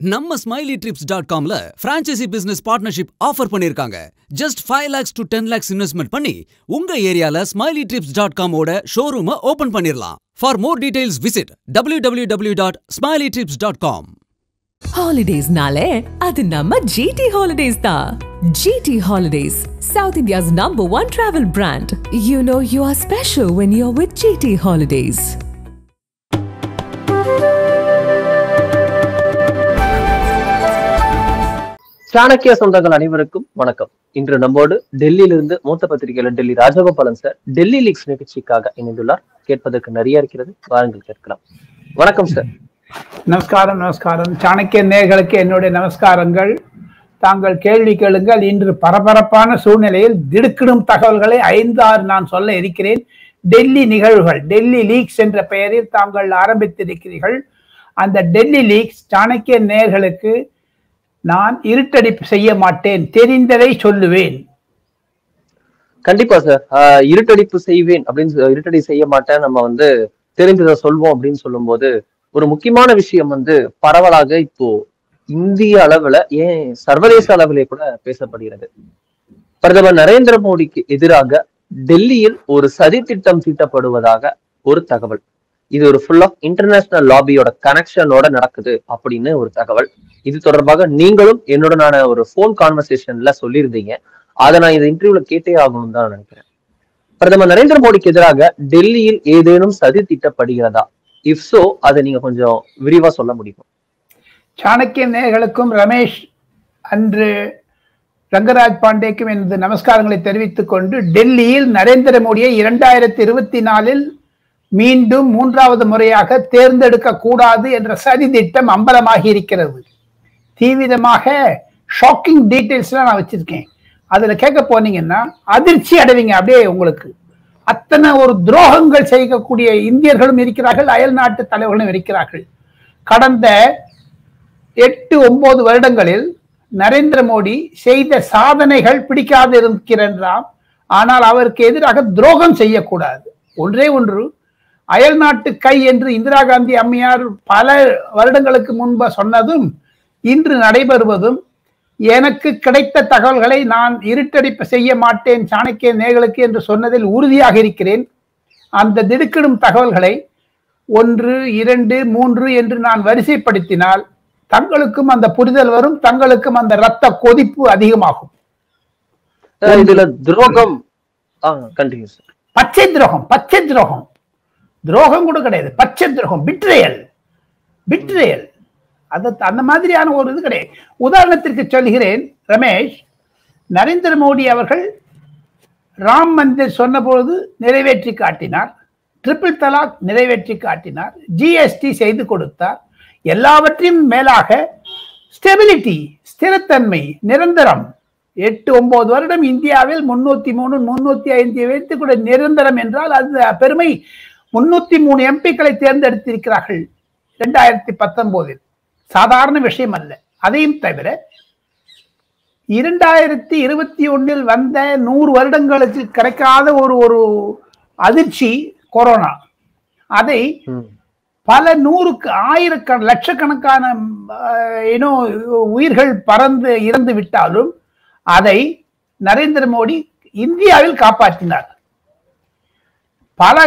நம்ம smiley trips dot காம்ல franchisee business partnership offer பண்ணிருக்காங்க. Just five lakhs to ten lakhs investment பண்ணி உங்க ஏரியால ஸ்மைலி ட்ரிப்ஸ் டாட் காமோட ஷோரூமை ஓபன் பண்ணிடலாம் for more details visit W W W dot smiley trips dot com ஹாலிடேஸ்னாலே அது நம்ம ஜிடி ஹாலிடேஸ் தான். GT holidays south India's number one travel brand you know you are special when you with with GT Chanakya சொந்தங்கள் அனைவருக்கும் வணக்கம். இன்று நம்மோடு டெல்லியிலிருந்து மூத்த பத்திரிகையாளர் டெல்லி ராஜகோபாலன் சார் டெல்லி லீக்ஸ் நிகழ்ச்சிக்காக இணைந்துள்ளார். கேட்பதற்கு நிறைய இருக்கிறது. வாருங்கள் கேட்கலாம். வணக்கம் சார். நமஸ்காரம் நமஸ்காரம். சாணக்கிய நேர்களுக்கு என்னுடைய நமஸ்காரங்கள். தாங்கள் கேள்வி கேளுங்கள். இன்று பரபரப்பான சூழ்நிலையில் திடுக்கிடும் தகவல்களை ஐந்து ஆறு நான் சொல்ல இருக்கிறேன். டெல்லி நிகழ்வுகள் டெல்லி லீக்ஸ் என்ற பெயரில் தாங்கள் ஆரம்பித்திருக்கிறீர்கள். அந்த டெல்லி லீக்ஸ் சாணக்கிய நேர்களுக்கு நான் இருட்டடிப்பு செய்ய மாட்டேன் தெரிந்ததை சொல்லுவேன். கண்டிப்பா சார். ஆஹ் இருட்டடிப்பு செய்வேன் அப்படின்னு இருட்டடி செய்ய மாட்டேன் நம்ம வந்து தெரிந்ததை சொல்வோம் அப்படின்னு சொல்லும்போது ஒரு முக்கியமான விஷயம் வந்து பரவலாக இப்போ இந்திய அளவுல ஏன் சர்வதேச அளவிலே கூட பேசப்படுகிறது. பிரதமர் நரேந்திர மோடிக்கு எதிராக டெல்லியில் ஒரு சதி திட்டம் தீட்டப்படுவதாக ஒரு தகவல். இது ஒரு ஃபுல் ஆஃப் இன்டர்நேஷனல் லாபியோட கனெக்ஷனோட நடக்குது அப்படின்னு ஒரு தகவல். இது தொடர்பாக நீங்களும் என்னுடனான ஒரு ஃபோன் கான்வர்சேஷன்ல சொல்லியிருந்தீங்க. அதை நான் இந்த இன்டர்வியூல கேட்டே ஆகணும் தான் நினைக்கிறேன். பிரதமர் நரேந்திர மோடிக்கு எதிராக டெல்லியில் ஏதேனும் சதி திட்டப்படுகிறதா? இஃப் சோ அதை நீங்க கொஞ்சம் விரிவா சொல்ல முடியும்? சாணக்கிய நேர்களுக்கும் ரமேஷ் அன்று ரங்கராஜ் பாண்டேக்கும் எனது நமஸ்காரங்களை தெரிவித்துக் கொண்டு டெல்லியில் நரேந்திர மோடியை இரண்டாயிரத்தி இருபத்தி நாலில் மீண்டும் மூன்றாவது முறையாக தேர்ந்தெடுக்க கூடாது என்ற சதி திட்டம் அம்பலமாகி இருக்கிறது. தீவிரமாக ஷாக்கிங் டீட்டெயில்ஸ்லாம் நான் வச்சிருக்கேன். அதுல கேட்க போனீங்கன்னா அதிர்ச்சி அடைவீங்க அப்படியே உங்களுக்கு. அத்தனை ஒரு துரோகங்கள் செய்யக்கூடிய இந்தியர்களும் இருக்கிறார்கள் அயல் நாட்டு தலைவர்களும் இருக்கிறார்கள். கடந்த எட்டு ஒன்பது வருடங்களில் நரேந்திர மோடி செய்த சாதனைகள் பிடிக்காது இருக்கிறாம் ஆனால் அவருக்கு எதிராக துரோகம் செய்யக்கூடாது. ஒன்றே ஒன்று அயல் நாட்டு கை என்று இந்திரா காந்தி அம்மையார் பல வருடங்களுக்கு முன்பு சொன்னதும் இன்று நடைபெறுவதும் எனக்கு கிடைத்த தகவல்களை நான் இருட்டடிப்பு செய்ய மாட்டேன் சாணக்கிய நேர்களுக்கு என்று சொன்னதில் உறுதியாக இருக்கிறேன். அந்த திடுக்கிடும் தகவல்களை ஒன்று இரண்டு மூன்று என்று நான் வரிசைப்படுத்தினால் தங்களுக்கும் அந்த புரிதல் வரும் தங்களுக்கும் அந்த ரத்த கொதிப்பு அதிகமாகும். இதுல துரோகம் பச்சை துரோகம் பச்சை துரோகம். துரோகம் கூட கிடையாது. பச்சை துரோகம் பிட்ரேயல் பிட்ரேயல் அது அந்த மாதிரியான ஒரு இது கிடையாது. உதாரணத்திற்கு சொல்கிறேன் ரமேஷ் நரேந்திர மோடி அவர்கள் ராம் மந்திர் சொன்னபோது நிறைவேற்றி காட்டினார். ட்ரிபிள் தலாக் நிறைவேற்றி காட்டினார். ஜிஎஸ்டி செய்து கொடுத்தார். எல்லாவற்றையும் மேலாக ஸ்டெபிலிட்டி ஸ்திரத்தன்மை நிரந்தரம். எட்டு ஒன்பது வருடம் இந்தியாவில் முன்னூத்தி மூணு முன்னூத்தி ஐந்து வைத்து கூட நிரந்தரம் என்றால் அது பெருமை. முன்னூத்தி மூணு எம்பிக்களை தேர்ந்தெடுத்திருக்கிறார்கள் இரண்டாயிரத்தி பத்தொன்பதில். சாதாரண விஷயம் அல்ல. அதையும் தவிர இரண்டாயிரத்தி இருபத்தி ஒன்னில் வந்த நூறு வருடங்களுக்கு கிடைக்காத ஒரு ஒரு அதிர்ச்சி கொரோனா. அதை. பல நூறுக்கு ஆயிரக்கண லட்சக்கணக்கான ஏனோ உயிர்கள் பறந்து இறந்து விட்டாலும் அதை நரேந்திர மோடி இந்தியாவில் காப்பாற்றினார். பல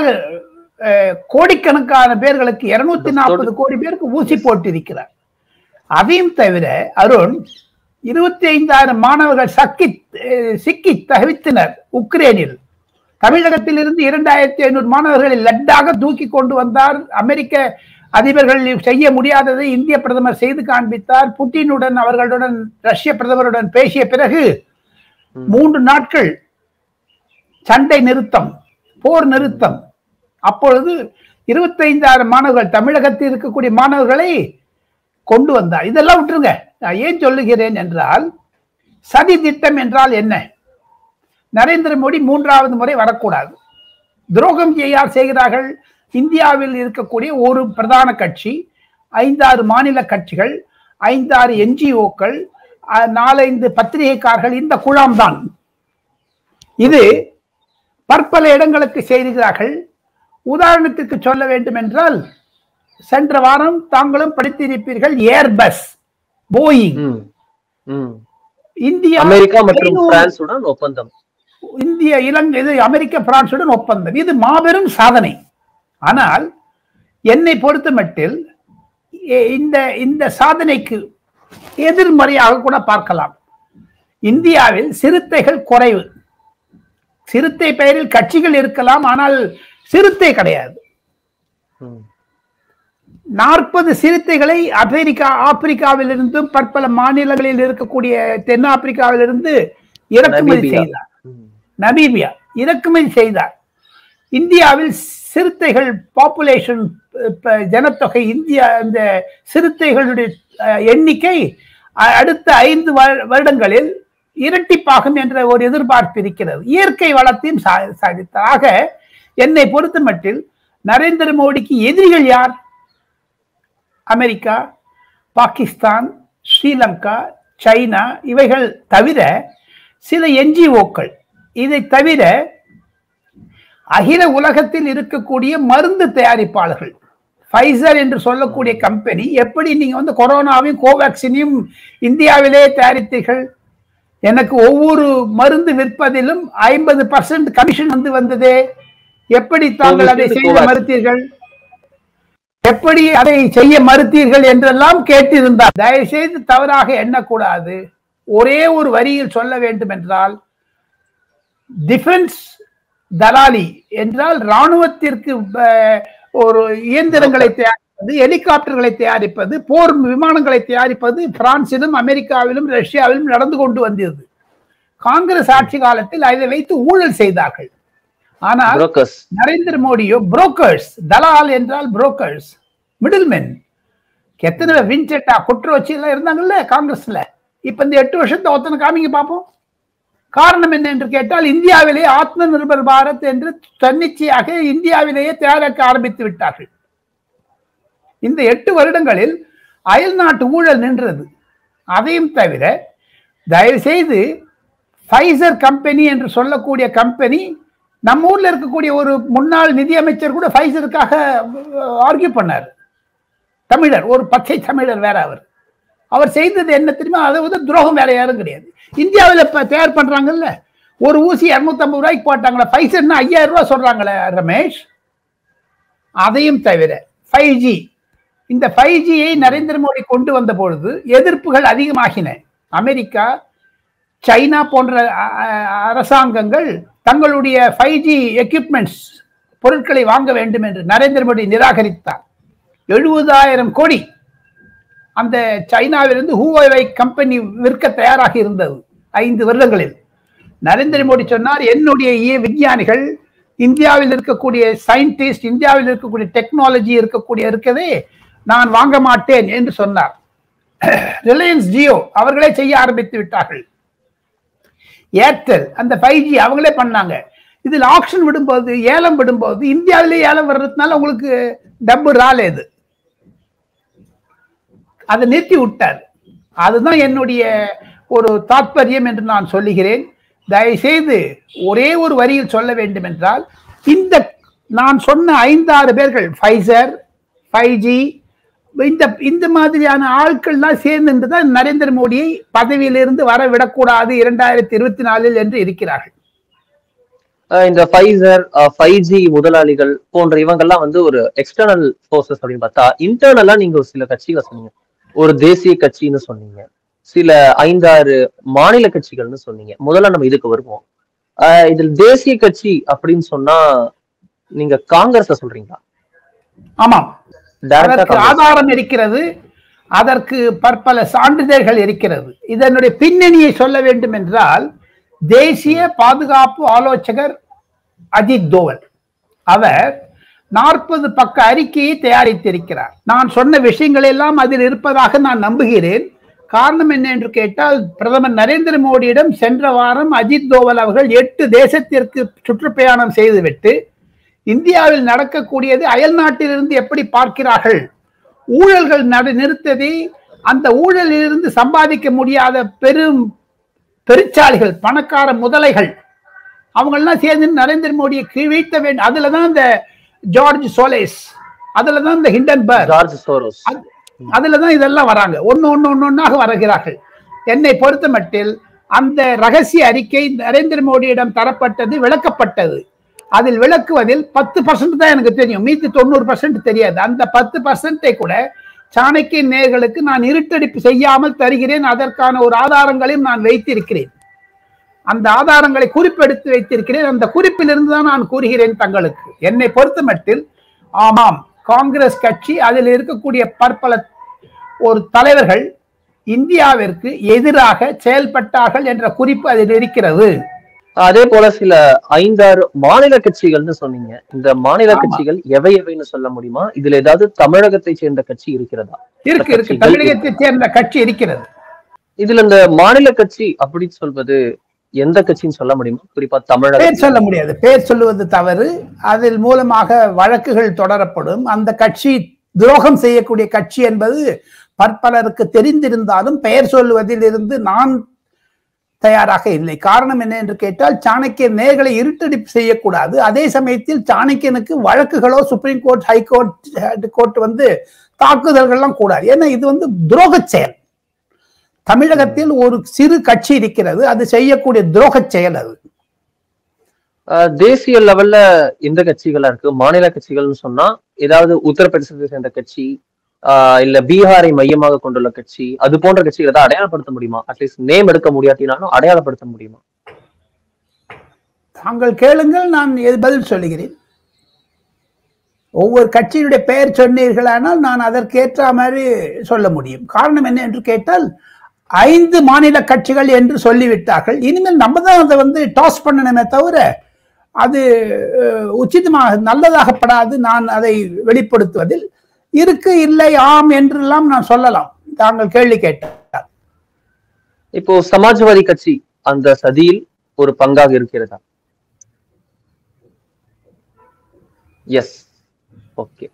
கோடிக்கணக்கான பேர்களுக்கு இருநூத்தி நாற்பது கோடி பேருக்கு ஊசி போட்டிருக்கிறார். அதையும் தவிர அருண் இருபத்தி ஐந்தாயிரம் மாணவர்கள் சக்கி சிக்கி தவித்தனர் உக்ரைனில். தமிழகத்தில் இருந்து இரண்டாயிரத்தி ஐநூறு மாணவர்களை லட்டாக தூக்கி கொண்டு வந்தார். அமெரிக்க அதிபர்கள் செய்ய முடியாததை இந்திய பிரதமர் செய்து காண்பித்தார். புட்டினுடன் அவர்களுடன் ரஷ்ய பிரதமருடன் பேசிய பிறகு மூன்று நாட்கள் சண்டை நிறுத்தம் போர் நிறுத்தம். அப்பொழுது இருபத்தைந்தாயிரம் மாணவர்கள் தமிழகத்தில் இருக்கக்கூடிய மாணவர்களை கொண்டு வந்தார். இதெல்லாம் விட்டுருங்க. நான் ஏன் சொல்லுகிறேன் என்றால் சதி திட்டம் என்றால் என்ன? நரேந்திர மோடி மூன்றாவது முறை வரக்கூடாது. துரோகம் செய்யார் செய்கிறார்கள் இந்தியாவில் இருக்கக்கூடிய ஒரு பிரதான கட்சி ஐந்தாறு மாநில கட்சிகள் ஐந்தாறு என்ஜிஓக்கள் நாலைந்து பத்திரிகைக்காரர்கள் இந்த குழாம்தான். இது பற்பல இடங்களுக்கு செய்கிறார்கள் உதாரணத்துக்கு சொல்ல வேண்டும் என்றால் சென்ற வாரம் தாங்களும் படித்திருப்பீர்கள் ஏர்பஸ் போயிங். இந்தியா அமெரிக்கா மற்றும் பிரான்சுடன் ஒப்பந்தம். இந்திய இலங்கை இது அமெரிக்க பிரான்சுடன் ஒப்பந்தம். இது மாபெரும் சாதனை. ஆனால் என்னை பொறுத்த மட்டில் இந்த இந்த சாதனைக்கு எதிர்மறையாக கூட பார்க்கலாம். இந்தியாவில் சிறுத்தைகள் குறைவு. சிறுத்தை பெயரில் கட்சிகள் இருக்கலாம் ஆனால் சிறுத்தை கிடையாது. நாற்பது சிறுத்தைகளை அமெரிக்கா ஆப்பிரிக்காவிலிருந்தும் பற்பல மாநிலங்களில் இருக்கக்கூடிய தென்னாப்பிரிக்காவிலிருந்து இறக்குமதி. செய்தார். நமீபியா இறக்குமதி செய்தார் இந்தியாவில் சிறுத்தைகள் பாப்புலேஷன் ஜனத்தொகை இந்தியா இந்த சிறுத்தைகளுடைய எண்ணிக்கை அடுத்த ஐந்து வரு- வருடங்களில் இரட்டிப்பாகும் என்ற ஒரு எதிர்பார்ப்பு இருக்கிறது இயற்கை வளத்தையும் சா- சாதித்தார் ஆக என்னை பொறுத்த மட்டில் நரேந்திர மோடிக்கு எதிரிகள் யார்? அமெரிக்கா பாகிஸ்தான் ஸ்ரீலங்கா சைனா இவைகள் தவிர சில என்ஜிஓக்கள். இதை தவிர அகில உலகத்தில் இருக்கக்கூடிய மருந்து தயாரிப்பாளர்கள். ஃபைசர் என்று சொல்லக்கூடிய கம்பெனி எப்படி நீங்க வந்து கொரோனாவையும் கோவேக்சினையும் இந்தியாவிலே தயாரித்தீர்கள்? எனக்கு ஒவ்வொரு மருந்து விற்பதிலும் ஐம்பது பர்சன்ட் கமிஷன் வந்து வந்ததே. எப்படி தாங்கள் அதை செய்ய. மறுத்தீர்கள்? எப்படி அதை செய்ய மறுத்தீர்கள் என்றெல்லாம் கேட்டிருந்தார். தயவு செய்து தவறாக எண்ணக்கூடாது. ஒரே ஒரு வரியில் சொல்ல வேண்டும் என்றால் டிஃபென்ஸ் தலாலி என்றால் ராணுவத்திற்கு ஒரு இயந்திரங்களை தயாரிப்பது ஹெலிகாப்டர்களை தயாரிப்பது போர் விமானங்களை தயாரிப்பது பிரான்சிலும் அமெரிக்காவிலும் ரஷ்யாவிலும் நடந்து கொண்டு வந்தது காங்கிரஸ் ஆட்சி காலத்தில் அதை வைத்து ஊழல் செய்தார்கள். ஆனால் நரேந்திர மோடியோ புரோக்கர்ஸ் தலால் என்றால் புரோக்கர்ஸ் மிடில்மென் எத்தனை வின்செட்டா குற்றவச்சி எல்லாம் இருந்தாங்கல்ல காங்கிரஸ்ல? இப்ப இந்த எட்டு வருஷத்தை ஒத்தனை காமிங்க பார்ப்போம் காரணம் என்ன என்று கேட்டால் இந்தியாவிலே ஆத்ம நிர்பர் பாரத் என்று தன்னிச்சையாக இந்தியாவிலேயே தயாரிக்க ஆரம்பித்து விட்டார்கள். இந்த எட்டு வருடங்களில் அயல் நாட்டு ஊழல் நின்றது. அதையும் தவிர தயவு செய்து ஃபைசர் கம்பெனி என்று சொல்லக்கூடிய கம்பெனி நம்ம ஊர்ல இருக்கக்கூடிய ஒரு முன்னாள் நிதியமைச்சர் கூட ஃபைசருக்காக ஆர்கியூ பண்ணார். தமிழர் ஒரு பச்சை தமிழர் வேற அவர். அவர் செய்தது என்ன தெரியுமா? அதை வந்து துரோகம் வேற யாரும் கிடையாது. இந்தியாவில் இப்போ தயார் பண்றாங்கல்ல ஒரு ஊசி இரநூத்தம்பது ரூபாய்க்கு போட்டாங்களே ஃபைசர்னா ஐயாயிரம் ரூபா சொல்றாங்களே ரமேஷ்? அதையும் தவிர ஃபைவ் ஜி இந்த ஃபைவ் ஜியை நரேந்திர மோடி கொண்டு வந்த பொழுது எதிர்ப்புகள் அதிகமாகின. அமெரிக்கா சைனா போன்ற அரசாங்கங்கள் தங்களுடைய ஃபைவ் ஜி எக்யூப்மெண்ட்ஸ் பொருட்களை வாங்க வேண்டும் என்று நரேந்திர மோடி நிராகரித்தார். எழுபதாயிரம் கோடி அந்த சைனாவிலிருந்து ஹூவை கம்பெனி விற்க தயாராக இருந்தது ஐந்து வருடங்களில். நரேந்திர மோடி சொன்னார் என்னுடைய இ- விஞ்ஞானிகள் இந்தியாவில் இருக்கக்கூடிய சயின்டிஸ்ட் இந்தியாவில் இருக்கக்கூடிய டெக்னாலஜி இருக்கக்கூடிய இருக்கதே நான் வாங்க மாட்டேன் என்று சொன்னார். ரிலையன்ஸ் ஜியோ அவர்களே செய்ய ஆரம்பித்து விட்டார்கள். ஏர்டெல் அந்த ஃபைவ் ஜி அவங்களே பண்ணாங்க. இதில் ஆக்ஷன் விடும்போது ஏலம் விடும்போது இந்தியாவிலே ஏலம் வர்றதுனால உங்களுக்கு டப்பு ரால் இது. அதை நிறுத்தி விட்டார். அதுதான் என்னுடைய ஒரு தாற்பயம் என்று நான் சொல்லுகிறேன். தயவுசெய்து ஒரே ஒரு வரியில் சொல்ல வேண்டும் என்றால் இந்த நான் சொன்ன ஐந்தாறு பேர்கள் ஃபைசர் ஃபைவ் ஜி இந்த இந்த மாதிரியான ஆட்கள்லாம் சேர்ந்து தான் நரேந்திர மோடியை பதவியிலிருந்து வர விடக்கூடாது இரண்டாயிரத்தி இருபத்தி நாலில் என்று இருக்கிறார்கள். இந்த ஃபைசர் ஃபைவ் ஜி முதலாளிகள் போன்ற இவங்கெல்லாம் வந்து ஒரு எக்ஸ்டர்னல் ஃபோர்ஸஸ் அப்படின்னு பார்த்தா இன்டர்னலா நீங்க ஒரு சில கட்சிகளை சொன்னீங்க. ஒரு தேசிய கட்சின்னு சொன்னீங்க. சில ஐந்தாறு மாநில கட்சிகள்னு சொன்னீங்க. முதல்ல நம்ம இதுக்கு வருவோம். இதில் தேசிய கட்சி அப்படின்னு சொன்னா நீங்க காங்கிரஸ சொல்றீங்களா? டைரக்டா அதற்கு ஆதாரம் இருக்கிறது அதற்கு பற்பல சான்றிதழ்கள் இருக்கிறது. இதனுடைய பின்னணியை சொல்ல வேண்டும் என்றால் தேசிய பாதுகாப்பு ஆலோசகர் அஜித் தோவல். அவர் நாற்பது பக்க அறிக்கையை தயாரித்திருக்கிறார். நான் சொன்ன விஷயங்கள் எல்லாம் அதில் இருப்பதாக நான் நம்புகிறேன். காரணம் என்ன என்று கேட்டால் பிரதமர் நரேந்திர மோடியிடம் சென்ற வாரம் அஜித் தோவல் அவர்கள் எட்டு தேசத்திற்கு சுற்றுப்பயணம் செய்துவிட்டு இந்தியாவில் நடக்கக்கூடியது அயல் நாட்டிலிருந்து எப்படி பார்க்கிறார்கள்? ஊழல்கள் நடு நிறுத்ததை அந்த ஊழலிலிருந்து சம்பாதிக்க முடியாத பெரும் பெருச்சாளிகள் பணக்கார முதலைகள் அவங்கெல்லாம் சேர்ந்து நரேந்திர மோடியை கீழ்வைத்த வேண்டும். அதுல தான் இந்த ஜார்ஜ் சோலேஸ் அதுல தான் இந்த ஹிண்டன்பர்க். George Soros. அதுலதான் இதெல்லாம் வராங்க. ஒன்னு ஒன்னு ஒன்னு ஒன்னாக வருகிறார்கள். என்னை பொறுத்த மட்டில் அந்த ரகசிய அறிக்கை நரேந்திர மோடியிடம் தரப்பட்டது விளக்கப்பட்டது. அதில் விளக்குவதில் பத்து பர்சன்ட் தான் எனக்கு தெரியும். மீதி தொண்ணூறு பர்சன்ட் தெரியாது. அந்த பத்து பர்சன்டை கூட சாணக்கிய நேர்களுக்கு நான் இருட்டடிப்பு செய்யாமல் தருகிறேன். அதற்கான ஒரு ஆதாரங்களையும் நான் வைத்திருக்கிறேன். அந்த ஆதாரங்களை குறிப்பெடுத்து வைத்திருக்கிறேன். அந்த குறிப்பிலிருந்து தான் நான் கூறுகிறேன் தங்களுக்கு. என்னை பொறுத்த மட்டில் ஆமாம் காங்கிரஸ் கட்சி அதில் இருக்கக்கூடிய பற்பல ஒரு தலைவர்கள் இந்தியாவிற்கு எதிராக செயல்பட்டார்கள் என்ற குறிப்பு அதில் இருக்கிறது. அதே போல சில ஐந்தாறு மாநில கட்சிகள்னு சொன்னீங்க. இந்த மாநில. கட்சிகள் எவை எவைன்னு சொல்ல முடியுமா? இதுல ஏதாவது தமிழகத்தை சேர்ந்த கட்சி இருக்கிறதா? இருக்கு இருக்கு. தமிழகத்தை சேர்ந்த கட்சி இருக்கிறது. இதுல இந்த மாநில கட்சி அப்படின்னு சொல்வது எந்த கட்சின்னு சொல்ல முடியுமா? குறிப்பா தமிழக பேர் சொல்ல முடியாது. பேர் சொல்லுவது தவறு. அதில் மூலமாக வழக்குகள் தொடரப்படும். அந்த கட்சி துரோகம் செய்யக்கூடிய கட்சி என்பது பற்பலருக்கு தெரிந்திருந்தாலும் பெயர் சொல்லுவதில் இருந்து நான் தயாராக இல்லை. காரணம் என்ன என்று கேட்டால் சாணக்கியன் நேர்களை இருட்டடிப்பு செய்யக்கூடாது. அதே சமயத்தில் சாணக்கியனுக்கு வழக்குகளோ supreme court high court court வந்து தாக்குதல்கள்லாம் கூடாது. ஏன்னா இது வந்து துரோக செயல். தமிழகத்தில் ஒரு சிறு கட்சி இருக்கிறது. அது செய்யக்கூடிய துரோக செயல் அது. தேசிய லெவல்ல எந்த கட்சிகளா இருக்கு? மாநில கட்சிகள்னு சொன்னா ஏதாவது உத்தரப்பிரதேசத்தை சேர்ந்த கட்சி இல்ல பீகாரை மையமாக கொண்டுள்ள கட்சி அது போன்ற கட்சிகளை தான் அடையாளப்படுத்த முடியுமா? அட்லீஸ்ட் நேம் எடுக்க முடியாட்டினாலும் அடையாளப்படுத்த முடியுமா? தாங்கள் கேளுங்கள் நான் எது பதில் சொல்லுகிறேன். ஒவ்வொரு கட்சியினுடைய பெயர் சொன்னீர்களானால் நான் அதற்கேற்ற மாதிரி சொல்ல முடியும். காரணம் என்ன என்று கேட்டால் ஐந்து மாநில கட்சிகள் என்று சொல்லிவிட்டார்கள். இனிமேல் நம்ம தான் அதை வந்து டாஸ் பண்ணணுமே தவிர அது உச்சிதமாக நல்லதாகப்படாது. நான் அதை வெளிப்படுத்துவதில் இருக்கு இல்லை ஆம் என்றெல்லாம் நான் சொல்லலாம். தாங்கள் கேள்வி கேட்டார். இப்போ சமாஜ்வாதி கட்சி அந்த சதியில் ஒரு பங்காக இருக்கிறதா? எஸ் ஓகே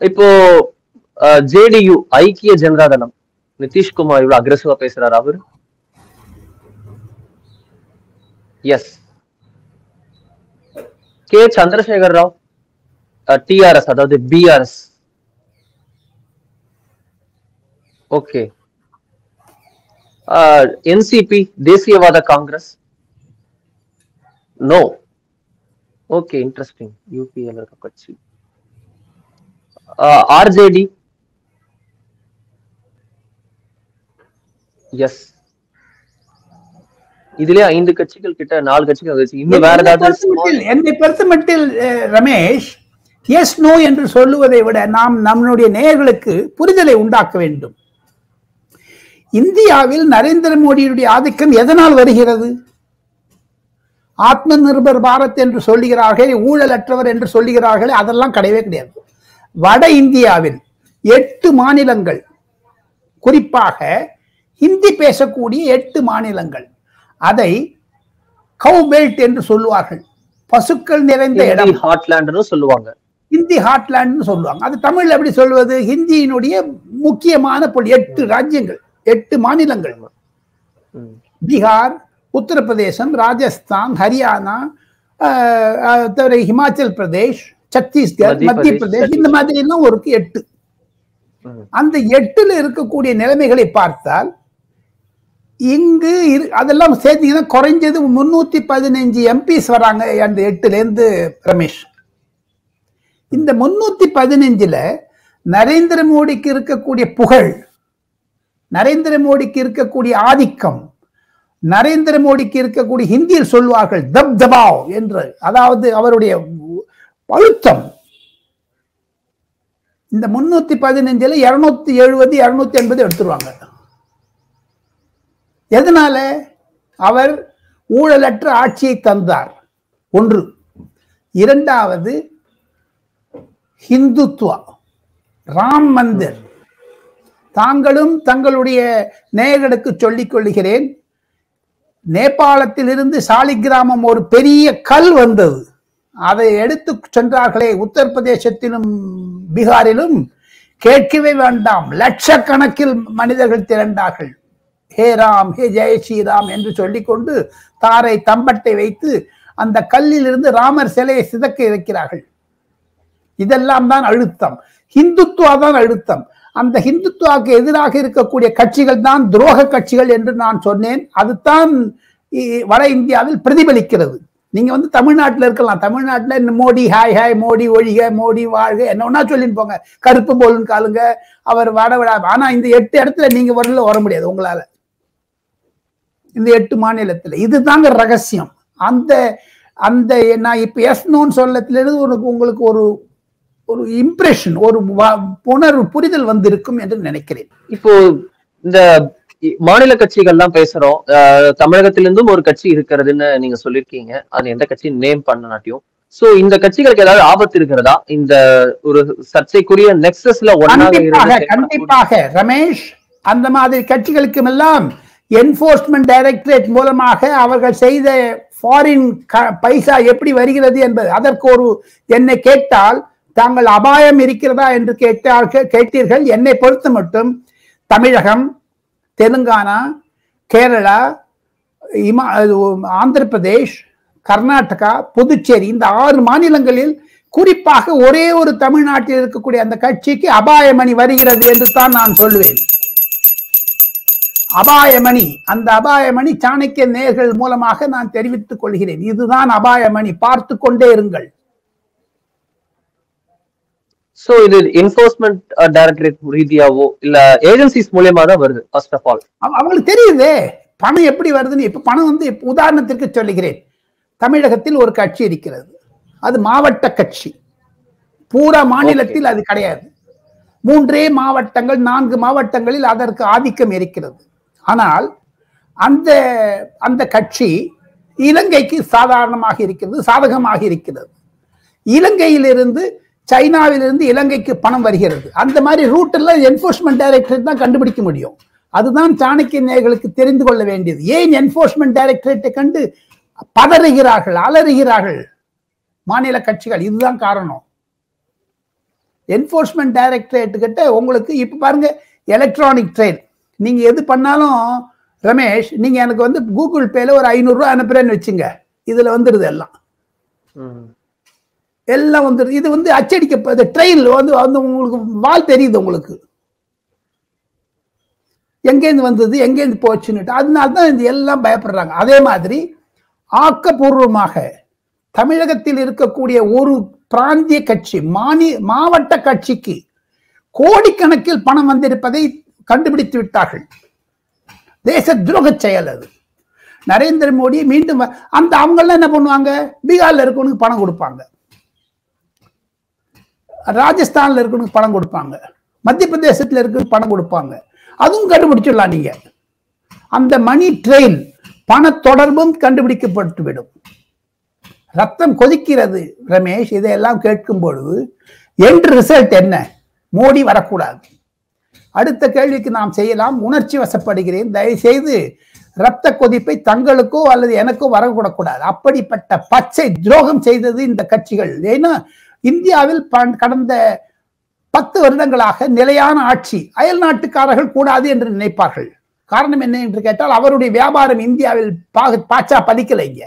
இப்போ ஜேடியு ஐக்கிய ஜனதா தளம் நிதிஷ்குமார் இவ்வளவு அக்ரெசிவா பேசுறாரு அவரு. Yes K. Chandrasekhar Rao TRS அதாவது பிஆர்எஸ் ஓகே. என்சிபி தேசியவாத Congress? No okay interesting UPL கட்சி. ஆர்ஜேடி எஸ் இதுலயே ஐந்து கட்சிகள் கிட்ட நாலு கட்சிகள் வந்துச்சு. இன்னும் வேற ஏதாவது என்னை பொறுத்த மட்டில் ரமேஷ் எஸ் நோ என்று சொல்லுவதை விட நாம் நம்மளுடைய நேயர்களுக்கு புரிதலை உண்டாக்க வேண்டும். இந்தியாவில் நரேந்திர மோடியுடைய ஆதிக்கம் எதனால் வருகிறது? ஆத்ம நிர்பர் பாரத் என்று சொல்லுகிறார்கள் ஊழலற்றவர் என்று சொல்லுகிறார்கள் அதெல்லாம் கிடையவே கிடையாது. வட இந்தியாவில் எட்டு மாநிலங்கள் குறிப்பாக ஹிந்தி பேசக்கூடிய எட்டு மாநிலங்கள் அதை கவு பெல்ட் என்று சொல்லுவார்கள். பசுக்கள் நிறைந்த இடம். ஹாட்லேண்ட்னு சொல்லுவாங்க. ஹிந்தி ஹாட்லேண்ட்னு சொல்லுவாங்க. அது தமிழ்ல எப்படி சொல்வது? ஹிந்தியினுடைய முக்கியமான எட்டு ராஜ்யங்கள். எட்டு மாநிலங்கள். பீகார் உத்தரப்பிரதேசம் ராஜஸ்தான் ஹரியானா தவிர ஹிமாச்சல் பிரதேஷ் சத்தீஸ்கர் மத்திய பிரதேஷ், இந்த மாதிரி எல்லாம் ஒரு எட்டு. அந்த எட்டுல இருக்கக்கூடிய நிலைமைகளை பார்த்தால் இங்கு அதெல்லாம் சேர்த்தீங்கன்னா குறைஞ்சது முன்னூத்தி பதினஞ்சு எம்பிஸ் வராங்க அந்த எட்டுல இருந்து ரமேஷ் இந்த முன்னூத்தி பதினஞ்சுல நரேந்திர மோடிக்கு இருக்கக்கூடிய புகழ் நரேந்திர மோடிக்கு இருக்கக்கூடிய ஆதிக்கம் நரேந்திர மோடிக்கு இருக்கக்கூடிய ஹிந்தியில் சொல்வார்கள் தப் தபாவ் என்று. அதாவது அவருடைய அழுத்தம் இந்த முன்னூத்தி பதினஞ்சுல இருநூத்தி எழுபது இருநூத்தி எண்பது எடுத்துருவாங்க. எதனால? அவர் ஊழலற்ற ஆட்சியை தந்தார். ஒன்று. இரண்டாவது ஹிந்துத்வா ராம் மந்திர். தாங்களும் தங்களுடைய நேயர்களுக்கு சொல்லிக் கொள்கிறேன் நேபாளத்திலிருந்து சாலிகிராமம் ஒரு பெரிய கல் வந்தது. அதை எடுத்து சென்றார்களே உத்தரப்பிரதேசத்திலும் பீகாரிலும். கேட்கவே வேண்டாம். லட்சக்கணக்கில் மனிதர்கள் திரண்டார்கள். ஹே ராம் ஹே ஜெய ஸ்ரீராம் என்று சொல்லிக்கொண்டு தாரை தம்பட்டை வைத்து அந்த கல்லில் இருந்து ராமர் சிலையை சிதக்க இருக்கிறார்கள். இதெல்லாம் தான் அழுத்தம். ஹிந்துத்துவா தான் அழுத்தம். அந்த ஹிந்துத்துவாக்கு எதிராக இருக்கக்கூடிய கட்சிகள் தான் துரோக கட்சிகள் என்று நான் சொன்னேன். அதுதான் இ- வட இந்தியாவில் பிரதிபலிக்கிறது. நீங்க வந்து தமிழ்நாட்டில் இருக்கலாம். தமிழ்நாட்டில் இந்த மோடி ஹாய் ஹாய் மோடி ஒழிக மோடி வாழ்க என்ன ஒன்னா சொல்லின்னு போங்க. கருப்பு போலுன்னு காலுங்க. அவர் வட விட. ஆனா இந்த எட்டு இடத்துல நீங்க வரல வர முடியாது உங்களால. இந்த எட்டு மாநிலத்துல. இதுதாங்க ரகசியம். அந்த அந்த நான் இப்ப எஸ் நோன்னு சொல்லத்திலிருந்து உனக்கு உங்களுக்கு ஒரு ஒரு இம்ப்ரெஷன் ஒரு உணர்வு புரிதல் வந்திருக்கும் என்று நினைக்கிறேன். இப்போ இந்த மாநில கட்சிகள்லாம் பேசுறோம். தமிழகத்திலிருந்தும் ஒரு கட்சி இருக்கிறதுன்னு நீங்க சொல்லிருக்கீங்க அது எந்த கட்சி நேம் பண்ணனாட்டியும் சோ இந்த கட்சிகளுக்கு ஏதாவது ஆபத்து இருக்கிறதா? இந்த ஒரு சர்ச்சைக்குரிய நெக்ஸஸ்ல ஒன்னாக கண்டிப்பாக ரமேஷ் அந்த மாதிரி கட்சிகளுக்கும் எல்லாம் என்போர்ஸ்மெண்ட் டைரக்டரேட் மூலமாக அவர்கள் செய்த ஃபாரின் பைசா எப்படி வருகிறது என்பது அதற்கு ஒரு என்னை கேட்டால் தாங்கள் அபாயம் இருக்கிறதா என்று கேட்டார்கள் கேட்டீர்கள். என்னை பொறுத்து மட்டும் தமிழகம் தெலுங்கானா கேரளா இமா அது ஆந்திர பிரதேஷ் கர்நாடகா புதுச்சேரி இந்த ஆறு மாநிலங்களில் குறிப்பாக ஒரே ஒரு தமிழ்நாட்டில் இருக்கக்கூடிய அந்த கட்சிக்கு அபாயமணி வருகிறது என்று தான் நான் சொல்லுவேன் அபாயமணி அந்த அபாயமணி சாணக்கிய நேர்கள் மூலமாக நான் தெரிவித்துக் கொள்கிறேன். இதுதான் அபாயமணி. பார்த்து கொண்டே இருங்கள். சோ இது என்போர்ஸ்மெண்ட் டைரக்டரேட் ரீதியாவோ இல்ல ஏஜென்சிஸ் மூலியமா தான் வருது ஃபர்ஸ்ட் ஆஃப் ஆல் அவ- அவங்களுக்கு தெரியுதே. பணம் எப்படி வருதுன்னு இப்ப பணம் வந்து உதாரணத்திற்கு சொல்லுகிறேன். தமிழகத்தில் ஒரு கட்சி இருக்கிறது. அது மாவட்ட கட்சி. பூரா மாநிலத்தில் அது கிடையாது. மூன்றே மாவட்டங்கள் நான்கு மாவட்டங்களில் அதற்கு ஆதிக்கம் இருக்கிறது. ஆனால் அந்த அந்த கட்சி இலங்கைக்கு சாதாரணமாக இருக்கிறது சாதகமாக இருக்கிறது. இலங்கையிலிருந்து சைனாவிலிருந்து இலங்கைக்கு பணம் வருகிறது. அந்த மாதிரி ரூட்டெல்லாம் என்ஃபோர்ஸ்மெண்ட் என்போர்ஸ்மெண்ட் டைரக்டரேட் தான் கண்டுபிடிக்க முடியும். அதுதான் சாணக்கிய நேயர்களுக்கு தெரிந்து கொள்ள வேண்டியது. ஏன் என்போர்ஸ்மெண்ட் டைரக்டரேட்டை கண்டு பதறுகிறார்கள் அலறுகிறார்கள் மாநில கட்சிகள்? இதுதான் காரணம். என்போர்ஸ்மெண்ட் டைரக்டரேட் கிட்ட உங்களுக்கு இப்ப பாருங்க எலக்ட்ரானிக் ட்ரெயின் நீங்க எது பண்ணாலும் ரமேஷ் நீங்க எனக்கு வந்து கூகுள் பேல ஒரு ஐநூறு ரூபாய் அனுப்புறேன்னு வச்சுங்க. இதுல வந்துடுது எல்லாம். எல்லாம் வந்துடுது. இது வந்து அச்சடிக்க ட்ரெயினில் வந்து வந்து உங்களுக்கு வால் தெரியுது உங்களுக்கு. எங்கேருந்து வந்தது எங்கேருந்து போச்சுன்னுட்டு. அதனால தான் இது எல்லாம் பயப்படுறாங்க. அதே மாதிரி ஆக்கப்பூர்வமாக தமிழகத்தில் இருக்கக்கூடிய ஒரு பிராந்திய கட்சி மாநி மாவட்ட கட்சிக்கு கோடிக்கணக்கில் பணம் வந்திருப்பதை கண்டுபிடித்து விட்டார்கள். தேச துரோக செயல் அது. நரேந்திர மோடி மீண்டும் அந்த அவங்கெல்லாம் என்ன பண்ணுவாங்க? பீகார்ல இருக்கவனுக்கு பணம் கொடுப்பாங்க. ராஜஸ்தான்ல இருக்கணும் பணம் கொடுப்பாங்க. மத்திய பிரதேசத்துல இருக்க பணம் கொடுப்பாங்க. அதுவும் கண்டுபிடிச்சிடலாம் நீங்க. அந்த மணி ட்ரெயின் பண தொடர்பும் கண்டுபிடிக்கப்பட்டு விடும். ரத்தம் கொதிக்கிறது ரமேஷ் இதையெல்லாம் கேட்கும் பொழுது எண்ட் ரிசல்ட் என்ன? மோடி வரக்கூடாது. அடுத்த கேள்விக்கு நாம் செய்யலாம். உணர்ச்சி வசப்படுகிறேன். தயவு செய்து ரத்த கொதிப்பை தங்களுக்கோ அல்லது எனக்கோ வரக்கூடக்கூடாது. அப்படிப்பட்ட பச்சை துரோகம் செய்தது இந்த கட்சிகள். ஏன்னா இந்தியாவில் கடந்த பத்து வருடங்களாக நிலையான ஆட்சி அயல் நாட்டுக்காரர்கள் கூடாது என்று நினைப்பார்கள். காரணம் என்ன என்று கேட்டால் அவருடைய வியாபாரம் இந்தியாவில் பாச்சா பதிக்கலை இங்க.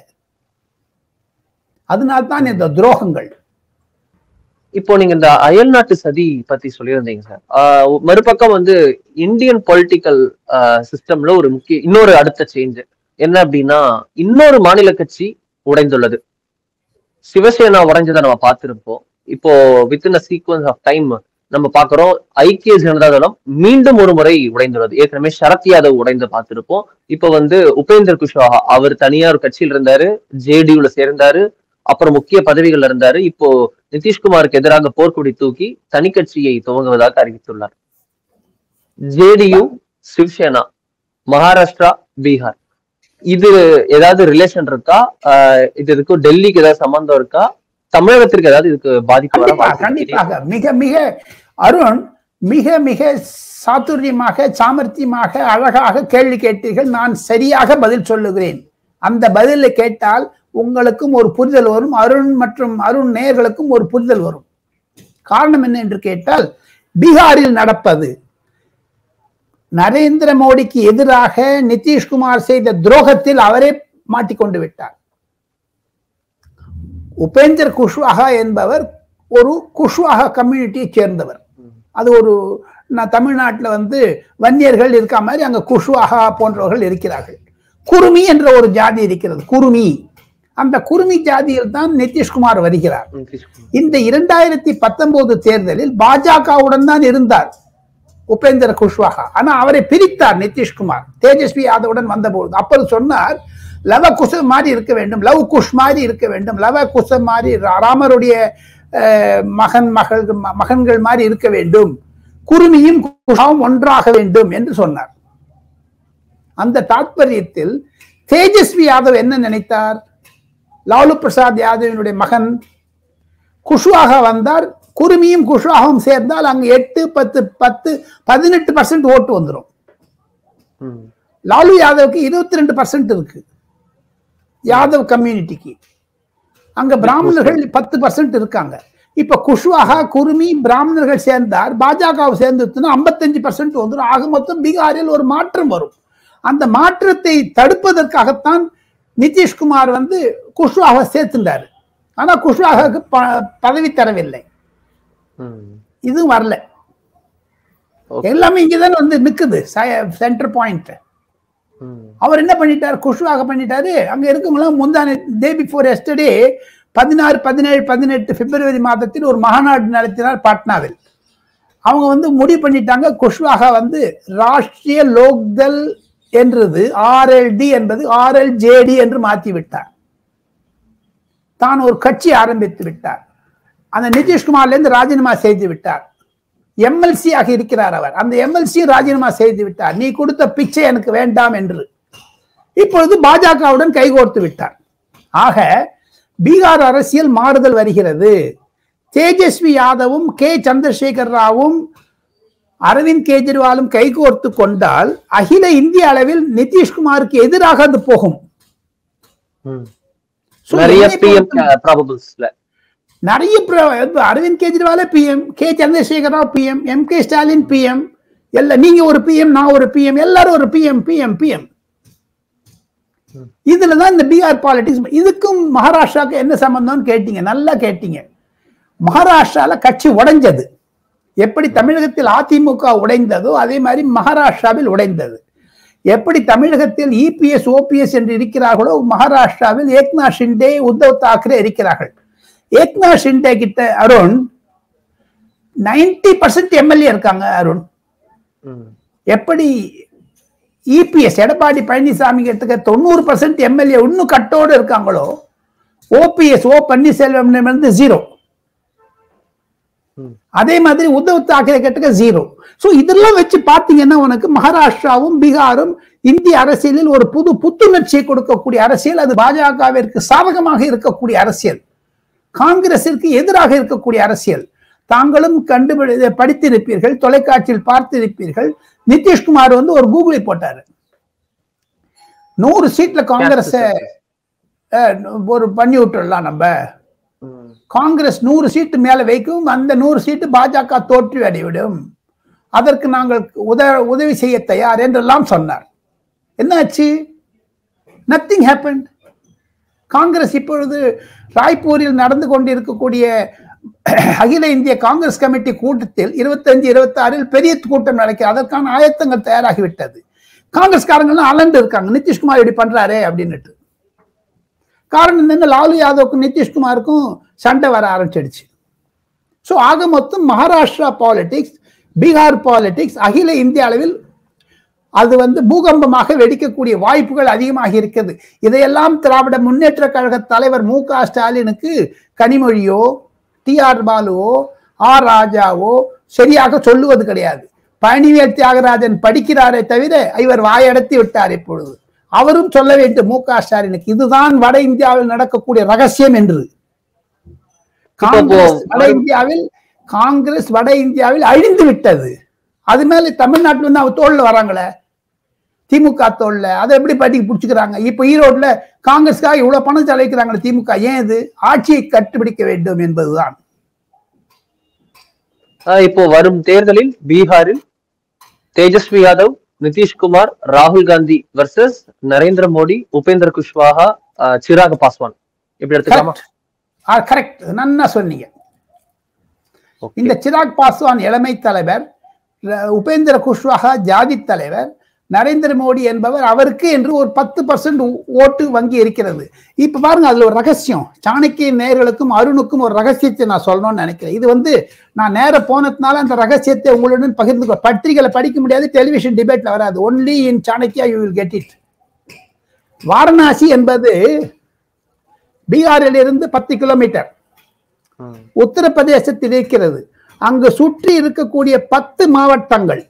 அதனால்தான் இந்த துரோகங்கள். இப்போ நீங்க இந்த அயல்நாட்டு சதி பத்தி சொல்லியிருந்தீங்க சார். ஆஹ் மறுபக்கம் வந்து இந்தியன் பொலிட்டிக்கல் சிஸ்டம்ல ஒரு முக்கிய இன்னொரு அடுத்த சேஞ்ச் என்ன அப்படின்னா இன்னொரு மாநில கட்சி உடைந்துள்ளது. சிவசேனா உடைஞ்சதை நம்ம பார்த்திருப்போம். இப்போ within a sequence of time நம்ம பாக்குறோம் ஐக்கிய ஜனதா தளம் மீண்டும் ஒரு முறை உடைந்துள்ளது. ஏற்கனவே சரத் யாதவ் உடைந்து பார்த்திருப்போம். இப்போ வந்து உபேந்தர் குஷ்வாஹா அவர் தனியா ஒரு கட்சியில் இருந்தாரு ஜேடியூல சேர்ந்தாரு அப்புறம் முக்கிய பதவிகள் இருந்தாரு. இப்போ நிதிஷ்குமாருக்கு எதிராக போர்க்கொடி தூக்கி தனி கட்சியை துவங்குவதாக அறிவித்துள்ளார். ஜேடியு சிவசேனா மகாராஷ்டிரா பீகார். இது ஏதாவது ரிலேஷன் இருக்கா? இது இருக்கும் டெல்லிக்கு ஏதாவது சம்பந்தம் இருக்கா? தமிழகத்திற்கு ஏதாவது இதுக்கு பாதிப்பு கண்டிப்பாக. மிக மிக அருண் மிக மிக சாதுரியமாக சாமர்த்தியமாக அழகாக கேள்வி கேட்டீர்கள். நான் சரியாக பதில் சொல்லுகிறேன். அந்த பதிலை கேட்டால் உங்களுக்கும் ஒரு புரிதல் வரும். அருண் மற்றும் அருண் நேயர்களுக்கும் ஒரு புரிதல் வரும். காரணம் என்ன என்று கேட்டால் பீகாரில் நடப்பது. நரேந்திர மோடிக்கு எதிராக நிதிஷ்குமார் செய்த துரோகத்தில் அவரே மாட்டிக்கொண்டு விட்டார். உபேந்தர் குஷ்வாகா என்பவர் ஒரு குஷ்வாகா கம்யூனிட்டியை சேர்ந்தவர். அது ஒரு நான் தமிழ்நாட்டுல வந்து வன்னியர்கள் இருக்க மாதிரி அங்க குஷ்வாகா போன்றவர்கள் இருக்கிறார்கள். குருமி என்ற ஒரு ஜாதி இருக்கிறது குருமி. அந்த குருமி ஜாதியில் தான் நிதிஷ்குமார் வருகிறார். இந்த இரண்டாயிரத்தி பத்தொன்பது தேர்தலில் பாஜகவுடன் தான் இருந்தார். உபேந்திர குஷ்வாகா. ஆனா அவரை பிரித்தார் நிதிஷ்குமார் தேஜஸ்வி யாதவுடன் வந்தபோது அப்போது சொன்னார் லவ குச மாதிரி இருக்க வேண்டும் லவ் குஷ் மாதிரி இருக்க வேண்டும் லவ குச மாதிரி ரா- ராமருடைய மகன் மகள் ம- மகன்கள் மாதிரி இருக்க வேண்டும் குருமியும் குஷாவும் ஒன்றாக வேண்டும் என்று சொன்னார். அந்த தாத்பரியத்தில் தேஜஸ்வி யாதவ் என்ன நினைத்தார்? லாலு பிரசாத் யாதவினுடைய மகன் குஷ்வாக வந்தார் குருமியும் குஷ்வாகவும் சேர்ந்தால் அங்கு எட்டு பத்து பத்து பதினெட்டு பர்சன்ட் ஓட்டு வந்துடும். லாலு யாதவுக்கு இருபத்தி ரெண்டு பர்சன்ட் இருக்கு. யாதவ் கம்யூனிட்டிக்கு. அங்க பிராமணர்கள் பத்து பர்சன்ட் இருக்காங்க. இப்ப குஷ்வாகா குருமி பிராமணர்கள் சேர்ந்தார் பாஜகவை சேர்ந்துச்சுன்னா ஐம்பத்தஞ்சு பர்சன்ட் வந்துடும் ஆக மொத்தம் பீகாரில் ஒரு மாற்றம் வரும். அந்த மாற்றத்தை தடுப்பதற்காகத்தான் நிதிஷ்குமார் வந்து குஷ்வாகை சேர்த்துட்டாரு. ஆனா குஷ்வாகாவுக்கு ப- பதவி தரவில்லை. இதுவும் வரல. எல்லாமே இங்கதான் வந்து நிக்குது. Centre point. அவர் என்ன பண்ணிட்டார்? குஷ்வாக பண்ணிட்டாரு. அங்க இருக்கவங்களாம் முந்தான டே பிஃபோர் எஸ்டர்டே பதினாறு பதினேழு பதினெட்டு பிப்ரவரி மாதத்தில் ஒரு மாநாடு நடத்தினார் பாட்னாவில். அவங்க வந்து முடிவு பண்ணிட்டாங்க குஷ்வாகா வந்து ராஷ்டிரிய லோக்தல் என்றது ஆர்எல்டி என்பது ஆர்எல்ஜேடி என்று மாற்றி விட்டார் தான் ஒரு கட்சி ஆரம்பித்து விட்டார். அந்த நிதிஷ்குமார்ல இருந்து ராஜினாமா செய்து விட்டார். எம்எல்சி ஆக இருக்கிறார் அவர். அந்த எம்எல்சி ராஜினாமா செய்து விட்டார். நீ கொடுத்த பிச்சை எனக்கு வேண்டாம் என்று. இப்பொழுது பாஜகவுடன் கைகோர்த்து விட்டார். ஆக பீகார் அரசியல் மாறுதல் வருகிறது. தேஜஸ்வி யாதவும் கே. சந்திரசேகர் ராவும் அரவிந்த் கெஜ்ரிவாலும் கைகோர்த்து கொண்டால் அகில இந்திய அளவில் நிதிஷ்குமாருக்கு எதிராக அது போகும். நிறைய Arvind கெஜ்ரிவாலே PM K Chandrasekhar Rao PM M K Stalin PM எல்லாம் நீங்க ஒரு பிஎம் நான் ஒரு பிஎம் எல்லாரும் ஒரு பிஎம் பிஎம் பிஎம் இதுல தான் இந்த பீகார் பாலிடிக்ஸ் இதுக்கும் மகாராஷ்டிராவுக்கு என்ன சம்பந்தம்னு கேட்டீங்க? நல்லா கேட்டீங்க. மகாராஷ்டிரால கட்சி உடைஞ்சது. எப்படி தமிழகத்தில் அதிமுக உடைந்ததோ அதே மாதிரி மகாராஷ்டிராவில் உடைந்தது. எப்படி தமிழகத்தில் இபிஎஸ் ஓபிஎஸ் என்று இருக்கிறார்களோ மகாராஷ்டிராவில் ஏக்நாத் ஷிண்டே உத்தவ் தாக்கரே இருக்கிறார்கள். ஏக்நாத் ஷிண்டே கிட்ட அருண் 90% பர்சன்ட் எம்எல்ஏ இருக்காங்க அருண். எப்படி இபிஎஸ் எடப்பாடி பழனிசாமி கிட்ட தொண்ணூறு பர்சன்ட் எம்எல்ஏ இன்னும் கட்டோடு இருக்காங்களோ ஓபிஎஸ் ஓ பன்னீர்செல்வம் வந்து ஜீரோ. அதே மாதிரி உத்தவ் தாக்கரே கிட்ட ஜீரோ சோ இதெல்லாம் வச்சு பாத்தீங்கன்னா உனக்கு மகாராஷ்டிராவும் பீகாரும் இந்திய அரசியலில் ஒரு புது புத்துணர்ச்சியை கொடுக்கக்கூடிய அரசியல் அது பாஜகவிற்கு சாதகமாக இருக்கக்கூடிய அரசியல் காங்கிரசிற்கு எதிராக இருக்கக்கூடிய அரசியல். தாங்களும் கண்டுபிடி படித்திருப்பீர்கள் தொலைக்காட்சியில் பார்த்திருப்பீர்கள். நிதிஷ்குமார் வந்து ஒரு கூகுளை போட்டாரு. நூறு சீட்ல காங்கிரஸ் ஒரு பண்ணி விட்டுடலாம் நம்ம. காங்கிரஸ் நூறு சீட்டு மேல வைக்கும் அந்த நூறு சீட்டு பாஜக தோல்வி அடைவிடும். அதற்கு நாங்கள் உத உதவி செய்ய தயார் என்றெல்லாம் சொன்னார். என்னாச்சு? நத்திங் ஹேப்பன் காங்கிரஸ் இப்பொழுது ராய்ப்பூரில் நடந்து கொண்டிருக்கக்கூடிய அகில இந்திய காங்கிரஸ் கமிட்டி கூட்டத்தில் இருபத்தஞ்சு இருபத்தி ஆறில் பெரிய கூட்டம் நடக்கிறது. அதற்கான ஆயத்தங்கள் தயாராகிவிட்டது. காங்கிரஸ்காரங்கள்லாம் அலண்டு இருக்காங்க. நிதிஷ்குமார் இப்படி பண்றாரே அப்படின்னுட்டு. காரணம் என்னன்னா லாலு யாதவுக்கும் நிதிஷ்குமாருக்கும் சண்டை வர ஆரம்பிச்சிடுச்சு. ஸோ ஆக மொத்தம் மகாராஷ்டிரா பாலிடிக்ஸ் பீகார் பாலிடிக்ஸ் அகில இந்திய அளவில் அது வந்து பூகம்பமாக வெடிக்கக்கூடிய வாய்ப்புகள் அதிகமாக இருக்கிறது இதையெல்லாம் திராவிட முன்னேற்ற கழக தலைவர் மு க ஸ்டாலினுக்கு கனிமொழியோ டி ஆர் பாலுவோ ஆர் ராஜாவோ சரியாக சொல்லுவது கிடையாது. பழனிவேல் தியாகராஜன் படிக்கிறாரே தவிர இவர் வாயடத்தி விட்டார் இப்பொழுது. அவரும் சொல்ல வேண்டும் மு க ஸ்டாலினுக்கு இதுதான் வட இந்தியாவில் நடக்கக்கூடிய ரகசியம் என்று. காங்கிரஸ் வட இந்தியாவில் காங்கிரஸ் வட இந்தியாவில் அழிந்து விட்டது. அது மேல தமிழ்நாட்டுல வந்து அவங்க தோல்ல வராங்களே. திமுக தோல்ல அதை எப்படி பட்டி பிடிச்சுக்கிறாங்க? இப்ப ஈரோட்ல காங்கிரஸ்க்காக இவ்வளவு பணம் செலவிக்கிறாங்களே திமுக ஏன் இது? ஆட்சியை கட்டுப்பிடிக்க வேண்டும் என்பதுதான். இப்போ வரும் தேர்தலில் பீகாரில் தேஜஸ்வி யாதவ் நிதிஷ்குமார் ராகுல் காந்தி வர்சஸ் நரேந்திர மோடி உபேந்திர குஷ்வாஹா சிராக் பாஸ்வான். இப்படி எடுத்துக்கலாமா? கரெக்ட் நன்னா சொன்னீங்க. இந்த சிராக் பாஸ்வான் இளமை தலைவர் உபேந்திர குஷ்வாகா ஜாதி தலைவர் நரேந்திர மோடி என்பவர் அவருக்கு என்று ஒரு பத்து பர்சன்ட் ஓட்டு வங்கி இருக்கிறது. இப்ப பாருங்க அதுல ஒரு ரகசியம். சாணக்கிய நேயர்களுக்கும் அருணுக்கும் ஒரு ரகசியத்தை நான் சொல்லணும்னு நினைக்கிறேன். இது வந்து நான் நேர போனதுனால அந்த ரகசியத்தை உங்களுடன் பகிர்ந்து பத்திரிகையில படிக்க முடியாது டெலிவிஷன் டிபேட்ல வராது. Only in Chanakya you will get it Varanasi என்பது பீகாரில் இருந்து பத்து கிலோமீட்டர். உத்தரப்பிரதேசத்தில் இருக்கிறது. அங்கு சுற்றி இருக்கக்கூடிய பத்து மாவட்டங்கள்.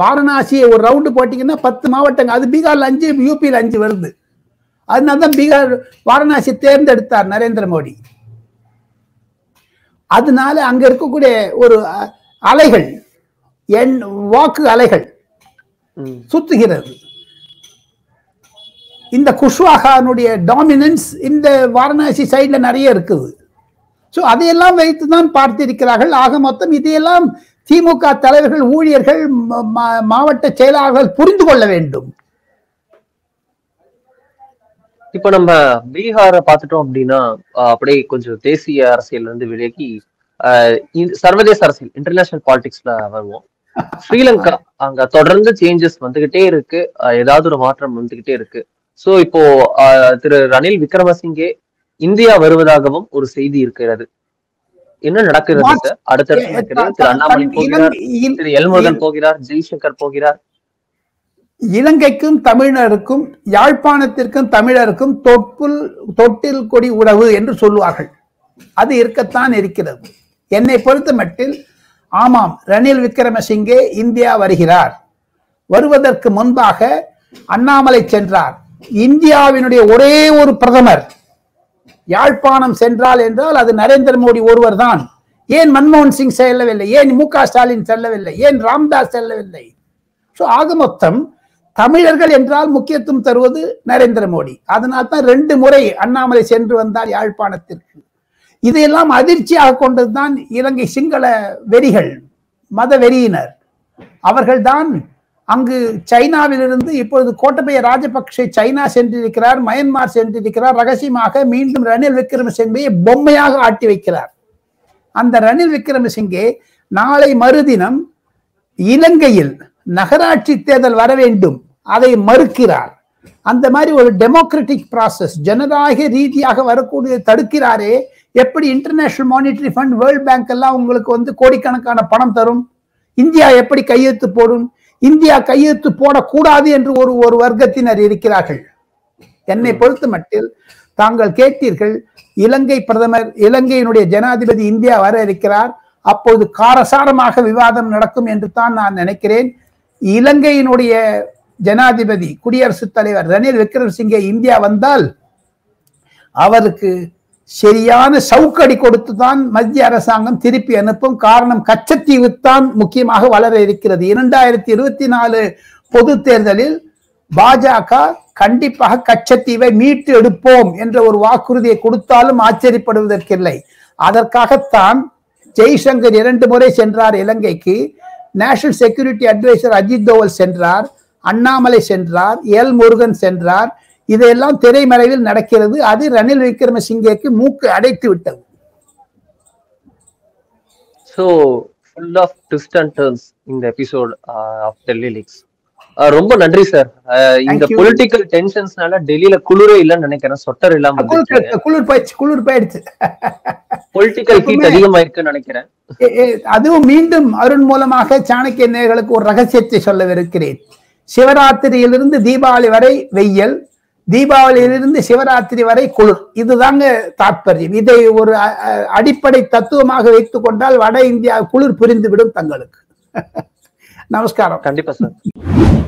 வாரணாசியை ஒரு ரவுண்டு போட்டீங்கன்னா பத்து மாவட்டங்கள். அது பீகார்ல அஞ்சு யூபியில் அஞ்சு வருது. அதனால தான் பீகார் வாரணாசி தேர்ந்தெடுத்தார் நரேந்திர மோடி. அதனால அங்க இருக்கக்கூடிய ஒரு அலைகள் எண் வாக்கு அலைகள். சுத்துகிறது. இந்த குஷ்வாகானுடைய டாமினன்ஸ் இந்த வாரணாசி சைடுல நிறைய இருக்குது. ஸோ அதையெல்லாம் வைத்து தான் பார்த்திருக்கிறார்கள். ஆக மொத்தம் இதையெல்லாம் திமுக தலைவர்கள் ஊழியர்கள் மாவட்ட செயலாளர்கள் புரிந்து கொள்ள வேண்டும். இப்ப நம்ம பீகாரை பார்த்துட்டோம் அப்படின்னா அப்படியே கொஞ்சம் தேசிய அரசியல் இருந்து விலகி ஆஹ் சர்வதேச அரசியல் இன்டர்நேஷனல் பாலிடிக்ஸ்ல வருவோம். ஸ்ரீலங்கா அங்க தொடர்ந்து சேஞ்சஸ் வந்துகிட்டே இருக்கு. ஏதாவது ஒரு மாற்றம் வந்துகிட்டே இருக்கு. சோ இப்போ திரு ரணில் விக்ரமசிங்கே இந்தியா வருவதாகவும் ஒரு செய்தி இருக்கிறது. என்ன நடக்கிறது அடுத்தடுத்து நடக்கிறது திரு அண்ணாமலை போகிறார் இலங்கை- திரு எல்முருகன் போகிறார் ஜெய்சங்கர் போகிறார். இலங்கைக்கும் தமிழருக்கும் யாழ்ப்பாணத்திற்கும் தமிழருக்கும் தொப்புள் தொட்டில் கொடி உறவு என்று சொல்லுவார்கள். அது இருக்கத்தான் இருக்கிறது. என்னை பொறுத்த மட்டில் ஆமாம் ரணில் விக்ரமசிங்கே இந்தியா வருகிறார். வருவதற்கு முன்பாக அண்ணாமலை சென்றார். இந்தியாவினுடைய ஒரே ஒரு பிரதமர் யாழ்ப்பாணம் சென்றால் என்றால் அது நரேந்திர மோடி ஒருவர் தான் ஏன் மன்மோகன் சிங் செல்லவில்லை? ஏன் மு க ஸ்டாலின் செல்லவில்லை? ஏன் ராம்தாஸ் செல்லவில்லை? ஸோ ஆக மொத்தம் தமிழர்கள் என்றால் முக்கியத்துவம் தருவது நரேந்திர மோடி. அதனால் தான் ரெண்டு முறை அண்ணாமலை சென்று வந்தார் யாழ்ப்பாணத்திற்கு. இதையெல்லாம் அதிர்ச்சியாக கொண்டதுதான் இலங்கை சிங்கள வெறிகள் மத வெறியினர். அவர்கள்தான் அங்கு சைனாவிலிருந்து இப்பொழுது கோட்டபய ராஜபக்சே சைனா சென்றிருக்கிறார் மயன்மார் சென்றிருக்கிறார். ரகசியமாக மீண்டும் ரணில் விக்ரமசிங்கை பொம்மையாக ஆட்டி வைக்கிறார். அந்த ரணில் விக்ரமசிங்கே நாளை மறுதினம் இலங்கையில் நகராட்சி தேர்தல் வர வேண்டும். அதை மறுக்கிறார். அந்த மாதிரி ஒரு டெமோக்ராட்டிக் ப்ராசஸ் ஜனநாயக ரீதியாக வரக்கூடிய தடுக்கிறாரே. எப்படி international monetary fund world bank எல்லாம் உங்களுக்கு வந்து கோடிக்கணக்கான பணம் தரும்? இந்தியா எப்படி கையெழுத்து போடும்? இந்தியா கையெழுத்து போடக்கூடாது என்று ஒரு ஒரு வர்க்கத்தினர் இருக்கிறார்கள். என்னை பொறுத்த மட்டில் தாங்கள் கேட்டீர்கள் இலங்கை பிரதமர் இலங்கையினுடைய ஜனாதிபதி இந்தியா வர இருக்கிறார் அப்போது காரசாரமாக விவாதம் நடக்கும் என்று தான் நான் நினைக்கிறேன். இலங்கையினுடைய ஜனாதிபதி குடியரசுத் தலைவர் ரணில் விக்ரமசிங்கே இந்தியா வந்தால் அவருக்கு சரியான சவுக்கடி கொடுத்து தான் மத்திய அரசாங்கம் திருப்பி அனுப்பும். காரணம் கச்சத்தீவு தான் முக்கியமாக வளர இருக்கிறது. இரண்டாயிரத்தி இருபத்தி நாலு பொது தேர்தலில் பாஜக கண்டிப்பாக கச்சத்தீவை மீட்டு எடுப்போம் என்ற ஒரு வாக்குறுதியை கொடுத்தாலும் ஆச்சரியப்படுவதற்கில்லை. அதற்காகத்தான் ஜெய்சங்கர் இரண்டு முறை சென்றார் இலங்கைக்கு. National security adviser Ajit Doval சென்றார். அண்ணாமலை சென்றார். எல் முருகன் சென்றார். இதையெல்லாம் திரைமறைவில் நடக்கிறது. அது ரணில் விக்ரமசிங்கேக்கு மூக்கு அடைத்து விட்டது. So full of twist and turns இந்த எபிசோட் ஆஃப் டெல்லி லீக்ஸ் ரொம்ப நன்றி சார் இந்த Thank you. பொலிட்டிக்கல் டென்ஷன்ஸ்னால டெல்லியில குளிரே இல்லைன்னு நினைக்கிறேன். சொட்டர் இல்லாம குளிர் போயிடுச்சு குளிர் போயிடுச்சு பொலிட்டிக்கல் ஹீட் அதிகமாயிருக்குன்னு நினைக்கிறேன். அதுவும் மீண்டும் அருண் மூலமாக சாணக்கிய நேயர்களுக்கு ஒரு ரகசியத்தை சொல்லவிருக்கிறேன். சிவராத்திரியிலிருந்து தீபாவளி வரை வெயில் தீபாவளியிலிருந்து சிவராத்திரி வரை குளிர். இதுதாங்க தாற்பயம் இதை ஒரு அடிப்படை தத்துவமாக வைத்துக் கொண்டால் வட இந்தியா குளிர் புரிந்துவிடும் தங்களுக்கு. நமஸ்காரம். கண்டிப்பா சார்.